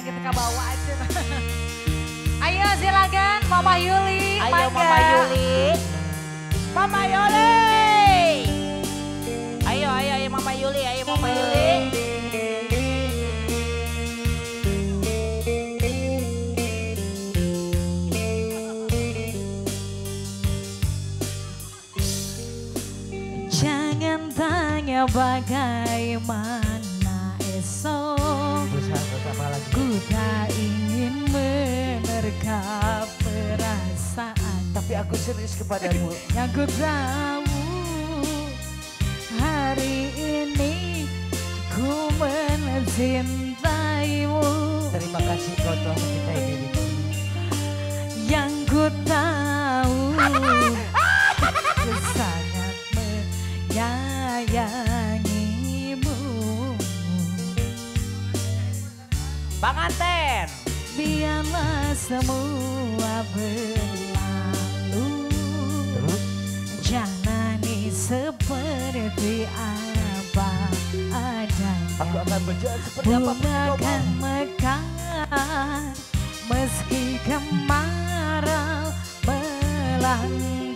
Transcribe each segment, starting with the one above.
kita bawa aja. Ayo silakan Mama Yuli. Ayo Mama Yuli. Mama Yuli. Ayo, ayo, ayo Mama Yuli, ayo Mama Yuli. Jangan tanya bagaimana esok Ku tak ingin menerka perasaan Tapi aku serius kepadamu. Yang ku tahu hari ini ku mencintaimu Terima kasih kau telah mencintai diriku. Yang ku tahu Bang Anten. Biarlah semua berlalu. Jalani seperti apa adanya. Aku akan berjalan seperti apa? Bunga akan mekar. Meski kemarau melanda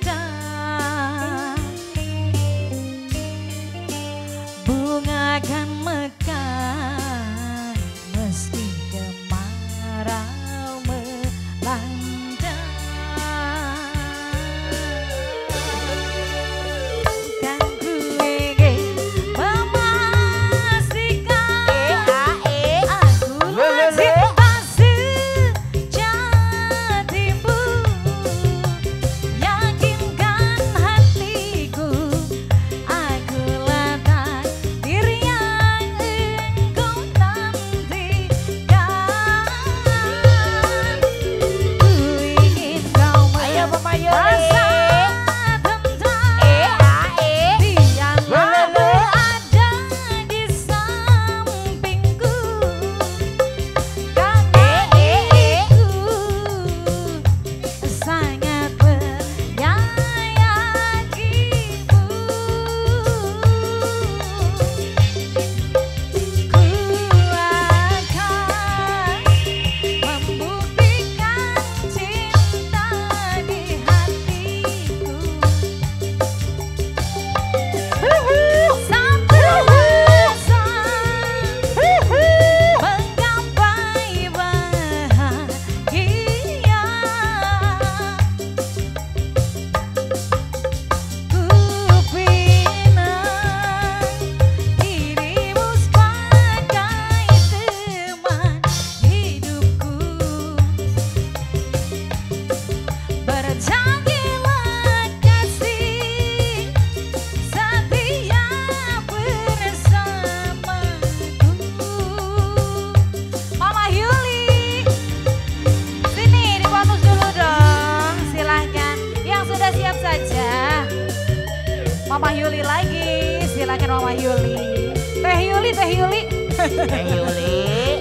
Mama Yuli. Teh Yuli, Teh Yuli. Teh Yuli.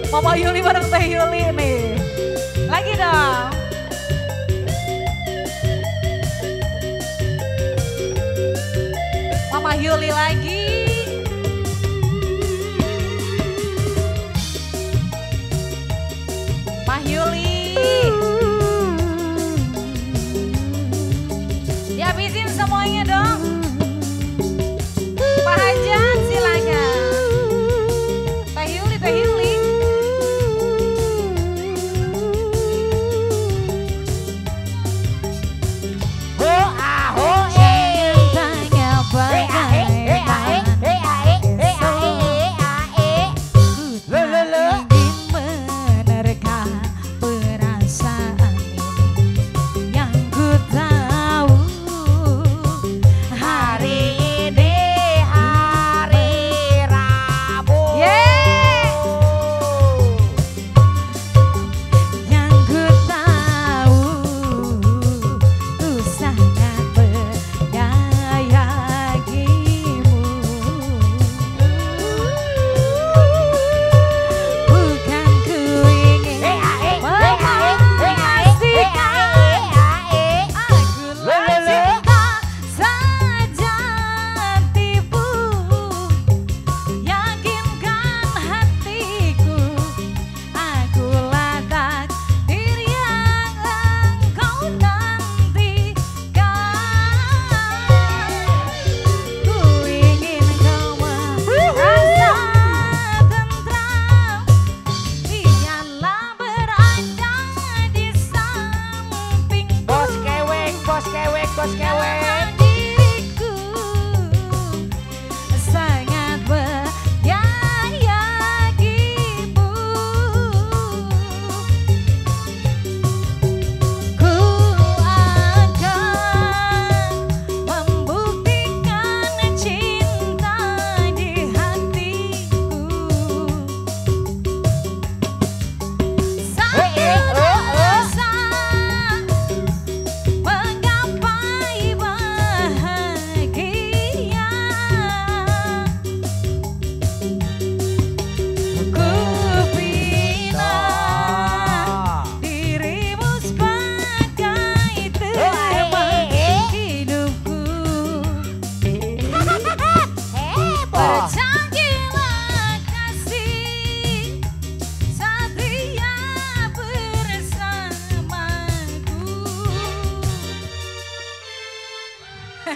Mama Yuli bareng Teh Yuli nih. Lagi dong Mama Yuli lagi. Mah Yuli